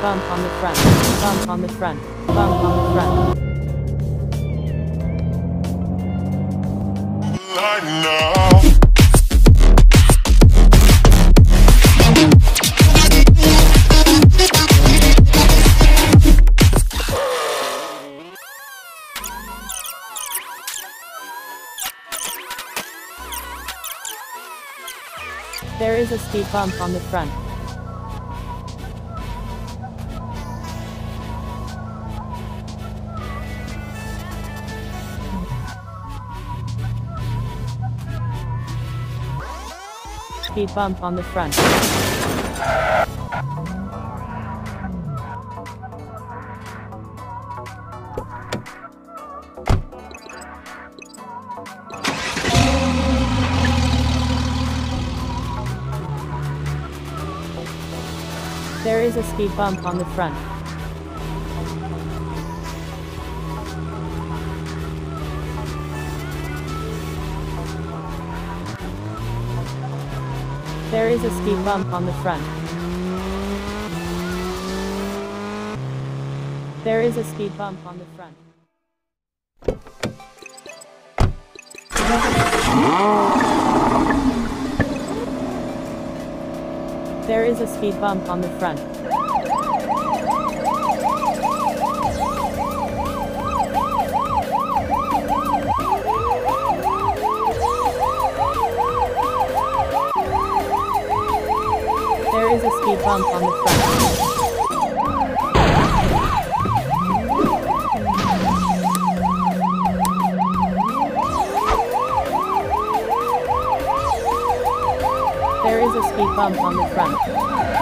bump on the front. Bump on the front. Bump on the front. There is a steep bump on the front. Speed bump on the front. There is a speed bump on the front. Is a speed bump on the front. There is a speed bump on the front. There is a speed bump on the front. There on the front. There is a speed bump on the front.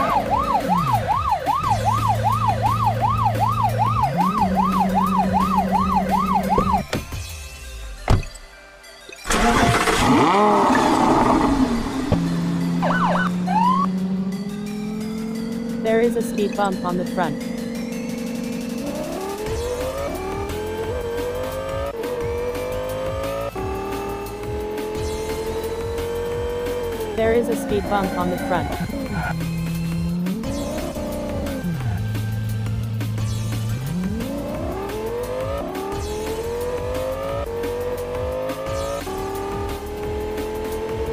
Speed bump on the front. There is a speed bump on the front.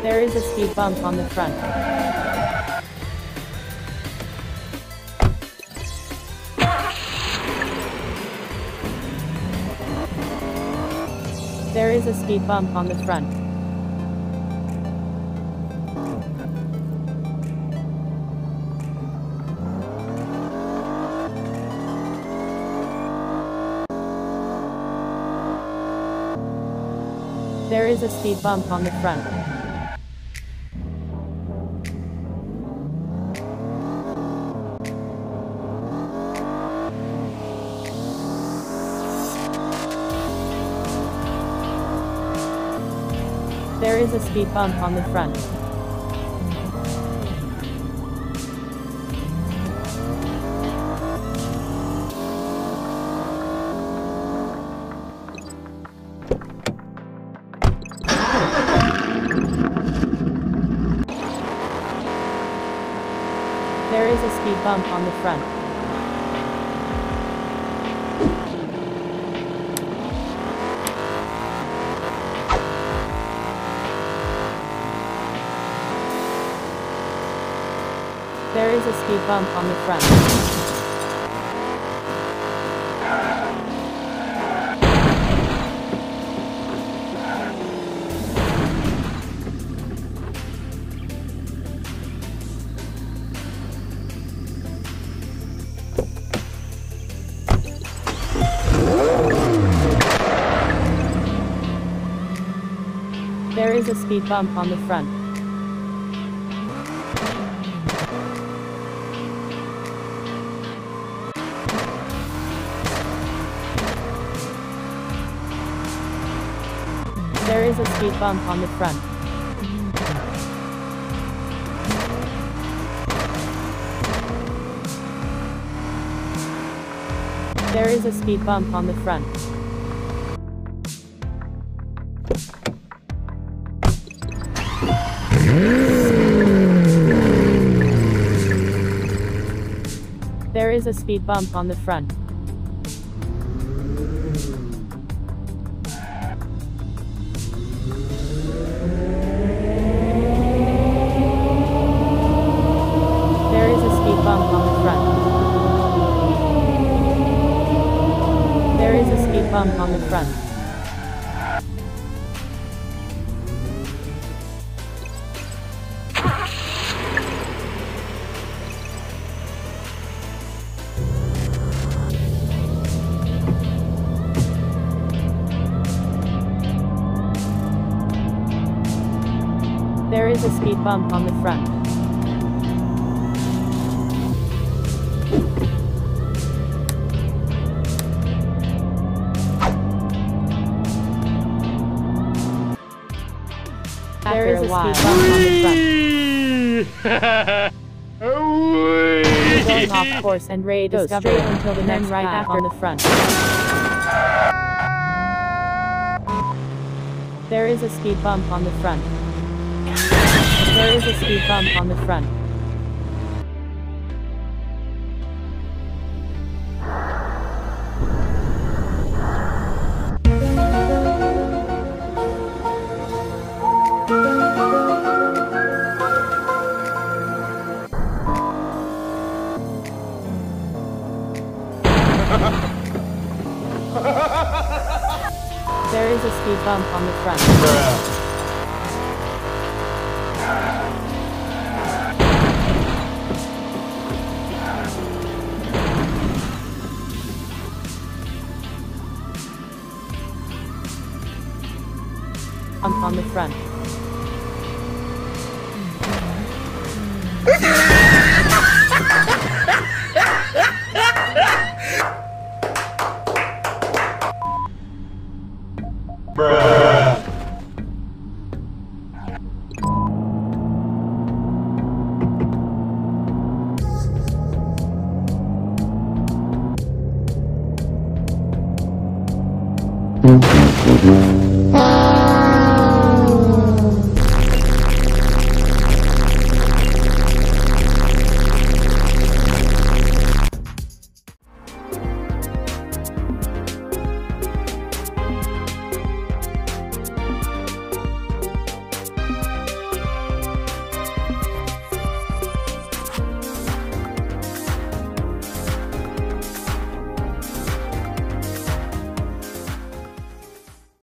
There is a speed bump on the front. There is a speed bump on the front. There is a speed bump on the front. There is a speed bump on the front. There is a speed bump on the front. There is a speed bump on the front. There is a speed bump on the front. There is a speed bump on the front. There is a speed bump on the front. There is a speed bump on the front. There is a speed bump on the front. There is a speed bump on the front. Going off course and Ray goes straight until the next right after on the front. There is a speed bump on the front. There is a speed bump on the front. There is a speed bump on the front. Bump on the front. Bruh.